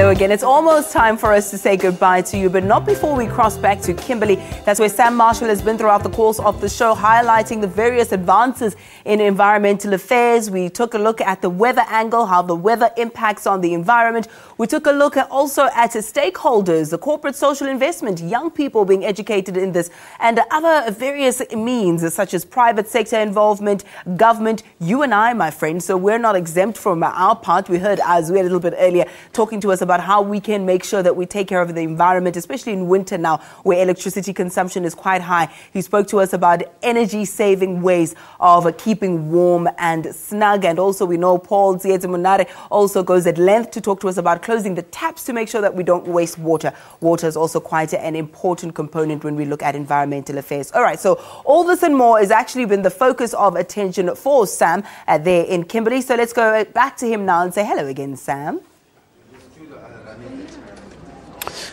Hello again. It's almost time for us to say goodbye to you, but not before we cross back to Kimberley. That's where Sam Marshall has been throughout the course of the show, highlighting the various advances in environmental affairs. We took a look at the weather angle, how the weather impacts on the environment. We took a look at also at stakeholders, the corporate social investment, young people being educated in this, and other various means such as private sector involvement, government, you and I, my friend. So we're not exempt from our part. We heard as we a little bit earlier talking to us about how we can make sure that we take care of the environment, especially in winter now where electricity consumption is quite high. He spoke to us about energy saving ways of keeping warm and snug. And also, we know Paul Zietzimunare also goes at length to talk to us about closing the taps to make sure that we don't waste water. Water is also quite an important component when we look at environmental affairs. All right, so all this and more has actually been the focus of attention for Sam uh, there in Kimberley. So let's go back to him now and say hello again, Sam.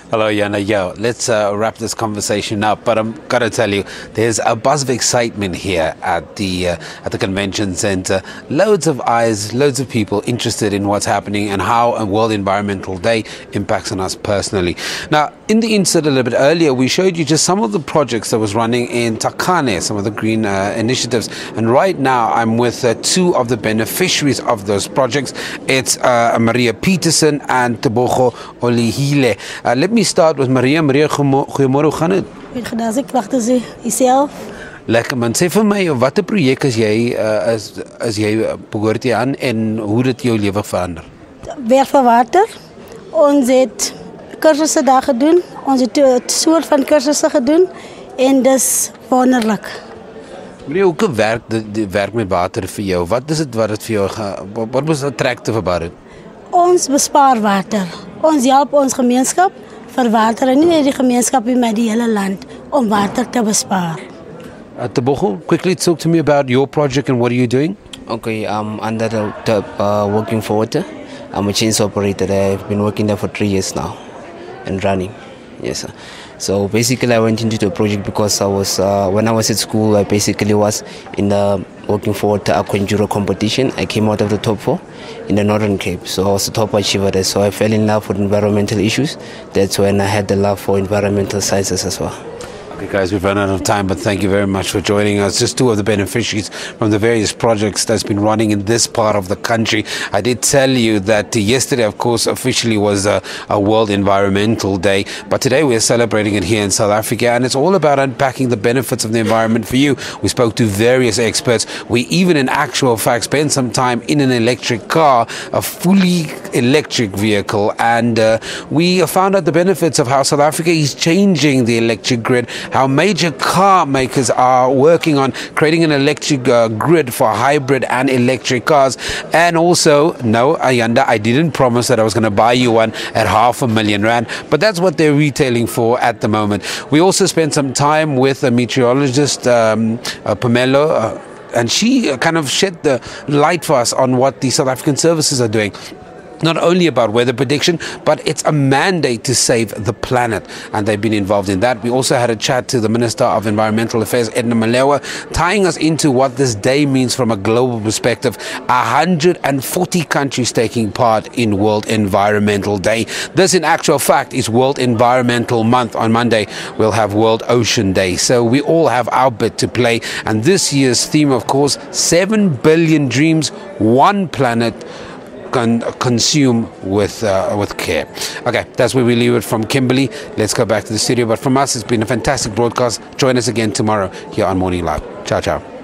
Hello, Yana. Yo, let's uh, wrap this conversation up. But I'm gonna tell you, there's a buzz of excitement here at the uh, at the convention center. Loads of eyes, loads of people interested in what's happening and how a World Environmental Day impacts on us personally. Now, in the insert a little bit earlier, we showed you just some of the projects that was running in Takane, some of the green uh, initiatives. And right now, I'm with uh, two of the beneficiaries of those projects. It's uh, Maria Peterson and Tebogo Olihile. Uh, let me start with Maria. Maria, goeiemôre, hoe gaan dit? Goed gedaan, ek te sien. Jouself? Lekker man. Sê vir my, watter projek is jy uh, is is jy behoort jy aan en hoe dit jou lewe verander? Weer vir water. Ons het kursusse daar gedoen. Ons het 'n soort van kursusse gedoen en dis wonderlik. Maria, hoe werk die werk met water vir jou? Wat is dit wat dit vir jou wat was attractive about it? Ons bespaar water. Ons help ons gemeenskap vir water en nie net die gemeenskap nie, maar die hele land om water te bespaar. At the Bochum, quickly talk to me about your project and what are you doing? Okay, I'm under the, the uh, working for water. I'm a chains operator. I've been working there for three years now and running. Yes. So basically, I went into the project because I was uh, when I was at school. I basically was in the working for the Aquanjuro competition. I came out of the top four in the Northern Cape, so I was the top achiever there. So I fell in love with environmental issues. That's when I had the love for environmental sciences as well. Okay, guys, we've run out of time, but thank you very much for joining us. Just two of the beneficiaries from the various projects that's been running in this part of the country. I did tell you that yesterday, of course, officially was a, a World Environmental Day, but today we're celebrating it here in South Africa, and it's all about unpacking the benefits of the environment for you. We spoke to various experts. We even, in actual fact, spent some time in an electric car, a fully electric vehicle, and uh, we found out the benefits of how South Africa is changing the electric grid how major car makers are working on creating an electric uh, grid for hybrid and electric cars. And also, no, Ayanda, I didn't promise that I was going to buy you one at half a million rand, but that's what they're retailing for at the moment. We also spent some time with a meteorologist, um, uh. Uh, and she kind of shed the light for us on what the South African services are doing not only about weather prediction, but it's a mandate to save the planet. And they've been involved in that. We also had a chat to the Minister of Environmental Affairs, Edna Molewa, tying us into what this day means from a global perspective. 140 countries taking part in World Environmental Day. This, in actual fact, is World Environmental Month. On Monday, we'll have World Ocean Day. So we all have our bit to play. And this year's theme, of course, 7 billion dreams, one planet con- consume with uh, with care. Okay, that's where we leave it from Kimberley. Let's go back to the studio. But from us, it's been a fantastic broadcast. Join us again tomorrow here on Morning Live. Ciao, ciao.